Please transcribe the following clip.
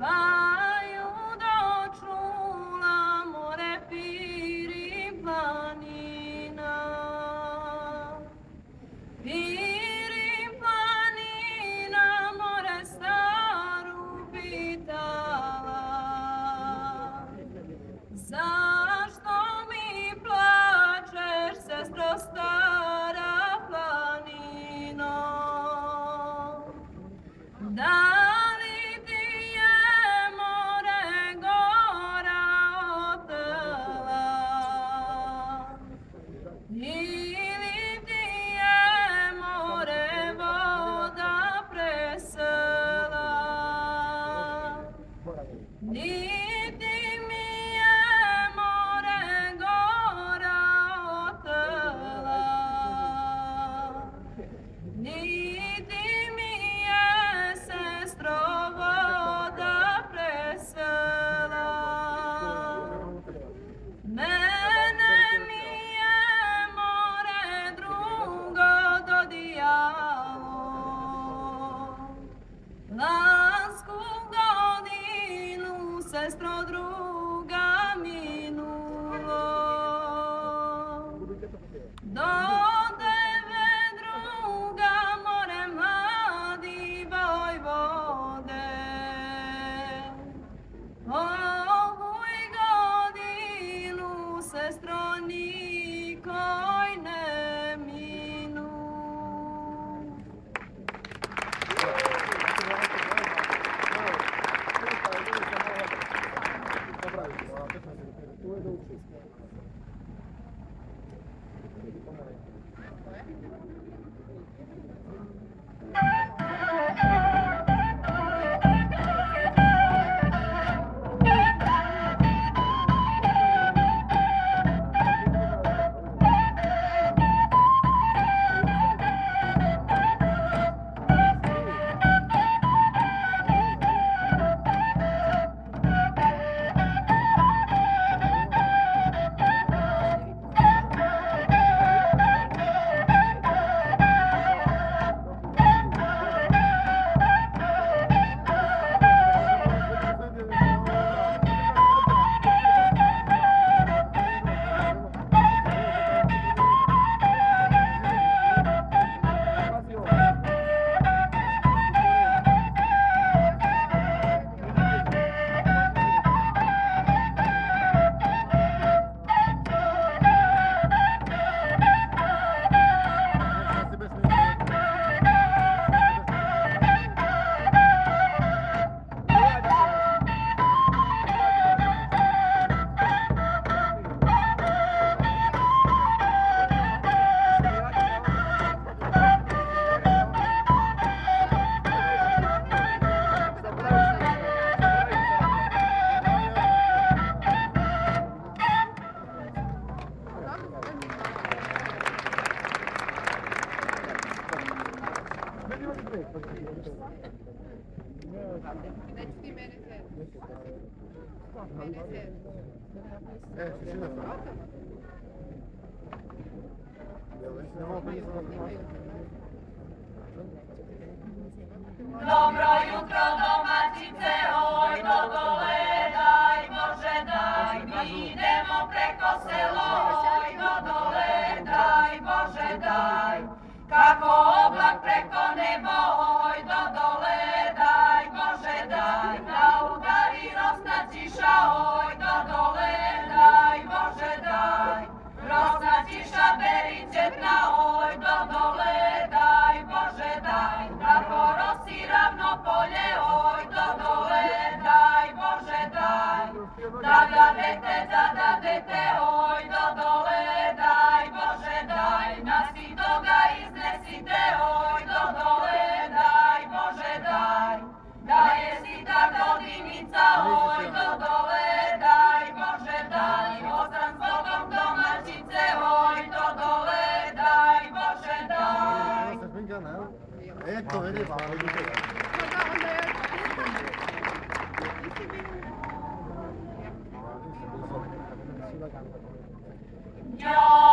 啊。Yeah. Nas kungani nusestrodru Evet, şimdi efendim. Yavaş, ne yapayım? Yeah.